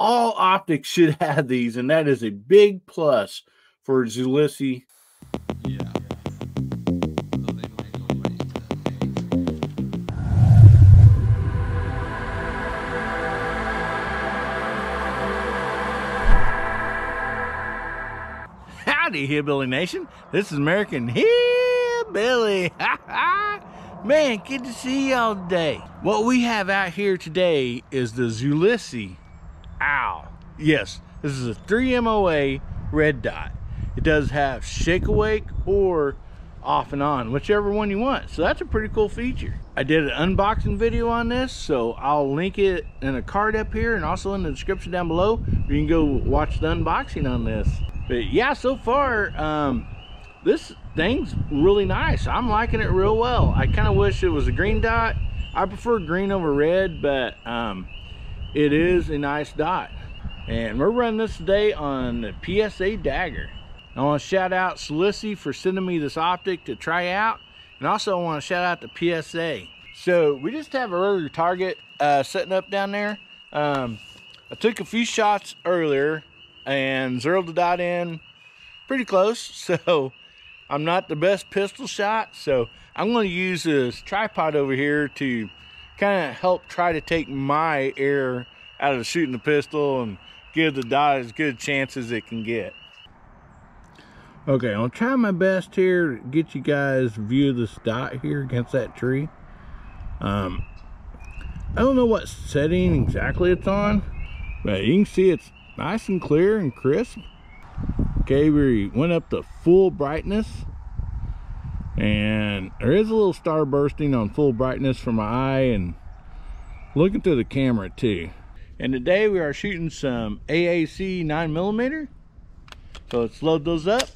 all optics should have these, and that is a big plus for Zulisy. Yeah. Howdy, Hillbilly Nation. This is American Hillbilly. Man, good to see y'all today. What we have out here today is the Zulisy Owl. Yes, this is a 3MOA red dot. It does have shake awake or off and on, whichever one you want. So that's a pretty cool feature. I did an unboxing video on this, so I'll link it in a card up here and also in the description down below. You can go watch the unboxing on this. But yeah, so far, um, this thing's really nice. I'm liking it real well. I kind of wish it was a green dot. I prefer green over red, but um, it is a nice dot. And we're running this today on the PSA Dagger. I want to shout out Zulisy for sending me this optic to try out. And also I want to shout out to PSA. So we just have a regular target uh, setting up down there. Um, I took a few shots earlier and zeroed the dot in pretty close. So I'm not the best pistol shot. So I'm going to use this tripod over here to kind of help try to take my air out of shooting the pistol and give the dot as good a chance as it can get. Okay, I'll try my best here to get you guys view this dot here against that tree. Um, I don't know what setting exactly it's on, but you can see it's nice and clear and crisp. Okay, we went up to full brightness. And there is a little star bursting on full brightness for my eye and looking through the camera too. And today we are shooting some AAC 9 millimeter. So let's load those up.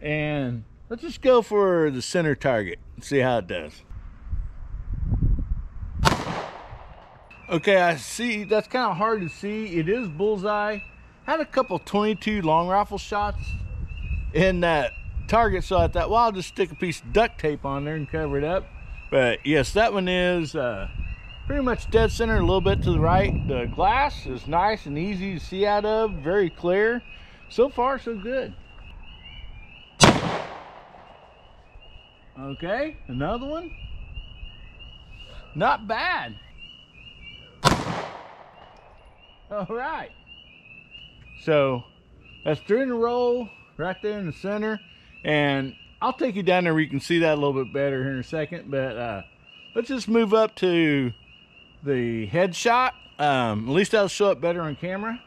And let's just go for the center target and see how it does. Okay, I see, that's kind of hard to see. It is bullseye. Had a couple 22 long rifle shots in that target, so I thought, well, I'll just stick a piece of duct tape on there and cover it up. But yes, that one is uh, pretty much dead center, a little bit to the right. The glass is nice and easy to see out of, very clear. So far, so good. Okay, another one. Not bad. All right. So that's three in a row right there in the center. And I'll take you down there where you can see that a little bit better here in a second. But uh, let's just move up to the headshot. Um, at least that'll show up better on camera.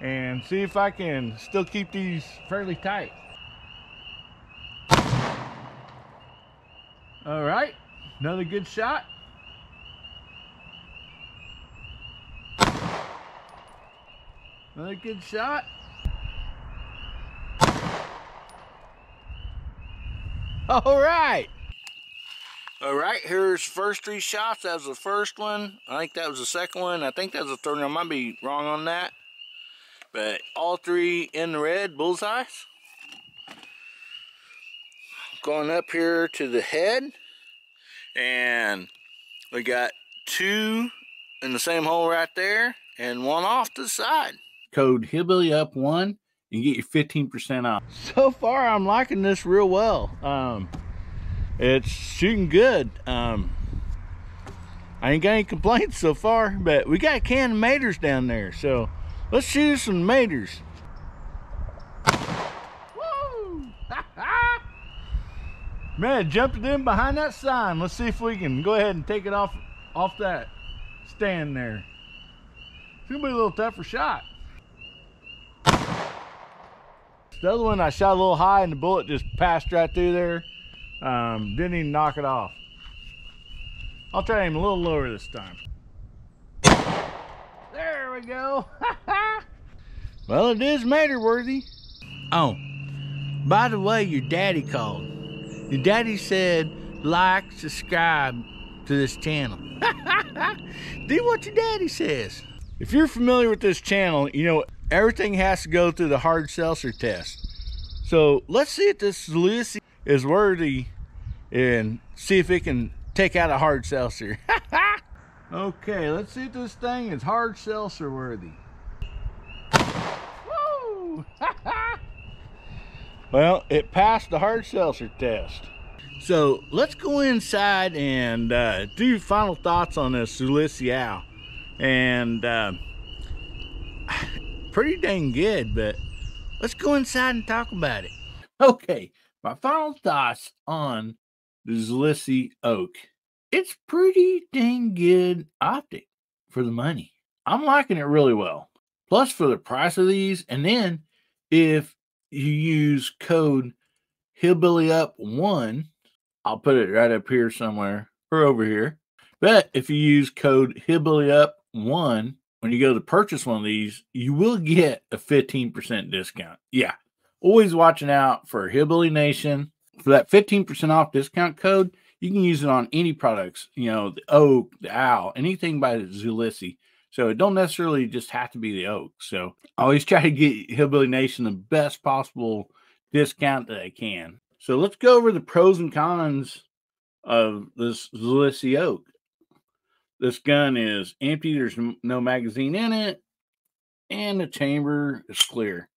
And see if I can still keep these fairly tight. All right, another good shot. Another good shot. All right. All right, here's first three shots. That was the first one. I think that was the second one. I think that was the third one. I might be wrong on that. But all three in the red, bullseyes. Going up here to the head. And we got two in the same hole right there and one off to the side. Code Hillbilly Up One and get your 15% off. So far, I'm liking this real well. Um, it's shooting good. Um, I ain't got any complaints so far, but we got canned maters down there. So let's shoot some maters. Man, jumped in behind that sign. Let's see if we can go ahead and take it off off that stand there. It's gonna be a little tougher shot. The other one I shot a little high and the bullet just passed right through there. Um, didn't even knock it off. I'll try aim a little lower this time. There we go. well, it is matter worthy. Oh, by the way, your daddy called. Your daddy said like, subscribe to this channel. Do what your daddy says. If you're familiar with this channel, you know everything has to go through the hard seltzer test. So let's see if this Lucy is worthy and see if it can take out a hard seltzer. Okay, let's see if this thing is hard seltzer worthy. Well, it passed the hard seltzer test. So let's go inside and uh, do final thoughts on this Zulisy Oak. And uh, pretty dang good, but let's go inside and talk about it. Okay, my final thoughts on the Zulisy Oak. It's pretty dang good optic for the money. I'm liking it really well. Plus for the price of these, and then if you use code Hillbilly Up One, I'll put it right up here somewhere or over here. But if you use code Hillbilly Up One when you go to purchase one of these, you will get a 15% discount. Yeah, always watching out for Hillbilly Nation for that 15% off discount code. You can use it on any products, you know, the oak, the owl, anything by Zulisy. So it don't necessarily just have to be the oak. So always try to get Hillbilly Nation the best possible discount that I can. So let's go over the pros and cons of this Zulisy oak. This gun is empty. There's no magazine in it, and the chamber is clear.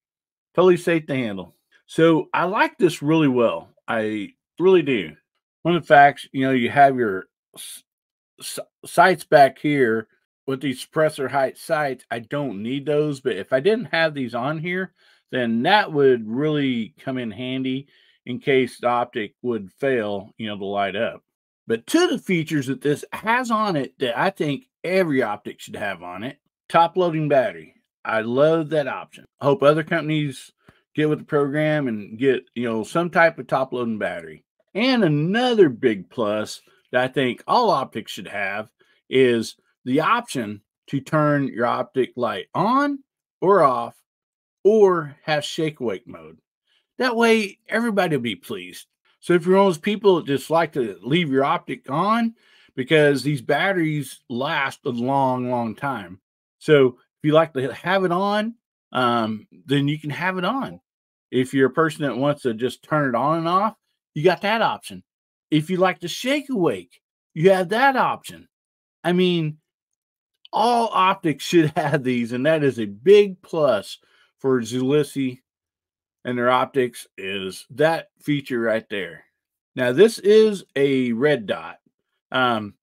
Totally safe to handle. So I like this really well. I really do. One of the facts, you know, you have your sights back here with these suppressor height sights. I don't need those, but if I didn't have these on here, then that would really come in handy in case the optic would fail, you know, to light up. But two of the features that this has on it that I think every optic should have on it top loading battery. I love that option. Hope other companies get with the program and get, you know, some type of top loading battery. And another big plus that I think all optics should have is the option to turn your optic light on or off or have shake awake mode. That way, everybody will be pleased. So if you're one of those people that just like to leave your optic on, because these batteries last a long, long time. So if you like to have it on, um, then you can have it on. If you're a person that wants to just turn it on and off, you got that option. If you like to shake awake, you have that option. I mean, all optics should have these, and that is a big plus for Zulisy and their optics is that feature right there. Now, this is a red dot. Um,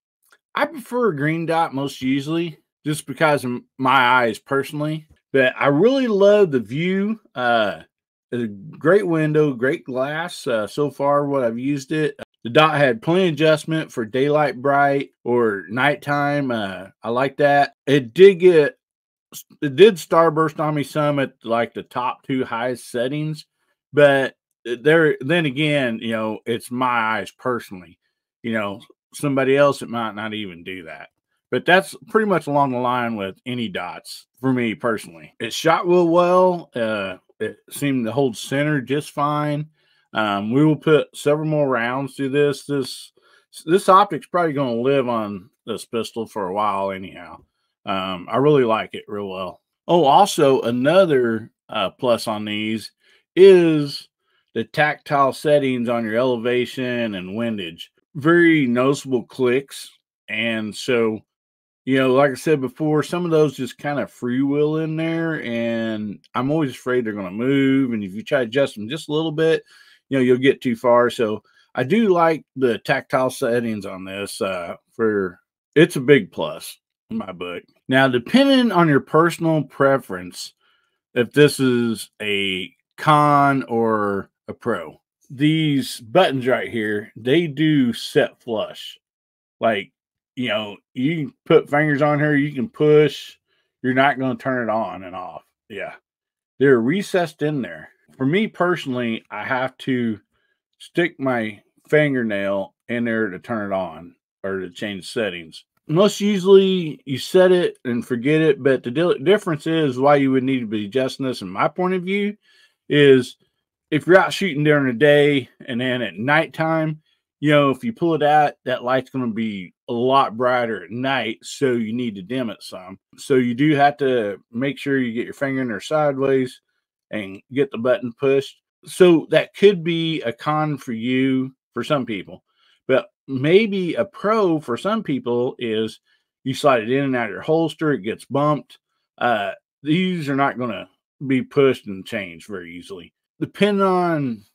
I prefer a green dot most usually just because of my eyes personally, but I really love the view. Uh, a great window, great glass. Uh, so far, what I've used it, the dot had plenty adjustment for daylight bright or nighttime. Uh, I like that. It did get did starburst on me some at like the top two highest settings, but there then again, you know, it's my eyes personally. You know, somebody else it might not even do that. But that's pretty much along the line with any dots for me personally. It shot real well. Uh, it seemed to hold center just fine. Um, we will put several more rounds through this. This this optic's probably going to live on this pistol for a while, anyhow. Um, I really like it real well. Oh, also another uh, plus on these is the tactile settings on your elevation and windage. Very noticeable clicks, and so you know, like I said before, some of those just kind of free will in there, and I'm always afraid they're going to move. And if you try to adjust them just a little bit, you know, you'll get too far. So I do like the tactile settings on this. Uh, for it's a big plus in my book. Now, depending on your personal preference, if this is a con or a pro, these buttons right here, they do set flush. Like, you know, you can put fingers on here, you can push, you're not going to turn it on and off. Yeah. They're recessed in there. For me personally, I have to stick my fingernail in there to turn it on or to change settings most usually you set it and forget it, but the difference is why you would need to be adjusting this, in my point of view, is if you're out shooting during the day and then at nighttime, you know, if you pull it out, that light's going to be a lot brighter at night. So you need to dim it some. So you do have to make sure you get your finger in there sideways and get the button pushed. So that could be a con for you for some people. But maybe a pro for some people is You slide it in and out of your holster, it gets bumped. Uh, these are not going to be pushed and changed very easily. Depending on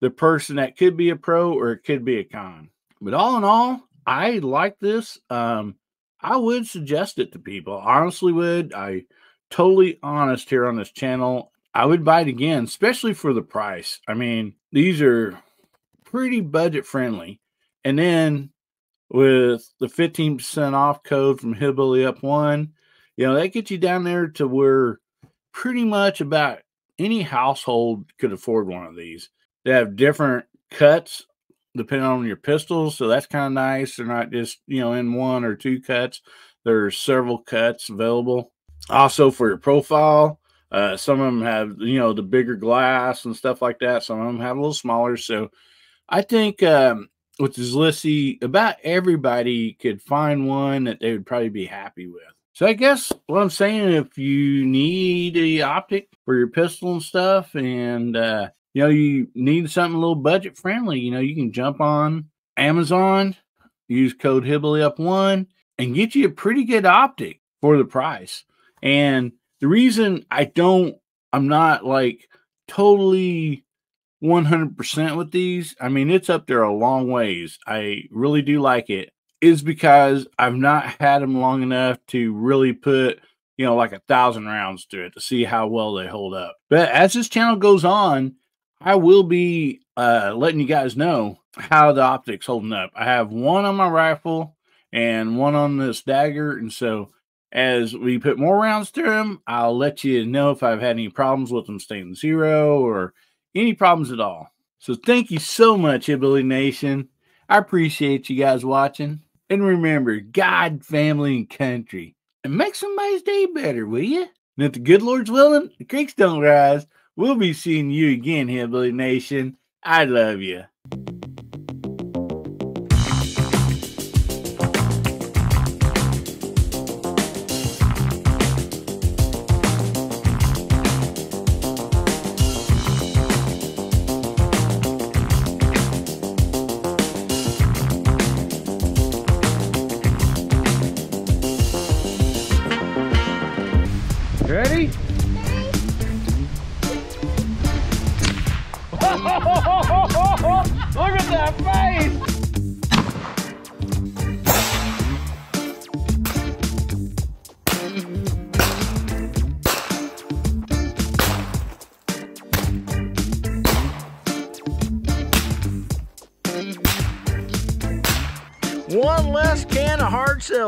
the person, that could be a pro or it could be a con. But all in all, I like this. Um, I would suggest it to people. Honestly, would I totally honest here on this channel? I would buy it again, especially for the price. I mean, these are pretty budget friendly. And then with the 15% off code from Hillbilly Up One, you know, that gets you down there to where pretty much about any household could afford one of these. They have different cuts depending on your pistols, so that's kind of nice. They're not just, you know, in one or two cuts. There's several cuts available. Also for your profile, uh, some of them have, you know, the bigger glass and stuff like that. Some of them have a little smaller. So I think um, with this Zulisy, about everybody could find one that they would probably be happy with. So I guess what I'm saying, if you need a optic for your pistol and stuff, and uh, you know you need something a little budget friendly, you know you can jump on Amazon, use code Hillbilly Up One, and get you a pretty good optic for the price. And the reason I don't, I'm not like totally 100% with these. I mean, it's up there a long ways. I really do like it. Is because I've not had them long enough to really put, you know, like a thousand rounds to it to see how well they hold up. But as this channel goes on, I will be uh, letting you guys know how the optics holding up. I have one on my rifle and one on this dagger, and so as we put more rounds through them, I'll let you know if I've had any problems with them staying zero or any problems at all. So thank you so much, Hillbilly Nation. I appreciate you guys watching. And remember, God, family, and country. And make somebody's day better, will you? And if the good Lord's willing, the creeks don't rise, we'll be seeing you again, Hillbilly Nation. I love you.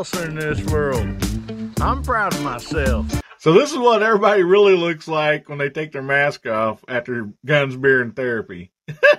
Seltzer in this world. I'm proud of myself. So this is what everybody really looks like when they take their mask off after guns, beer, and therapy.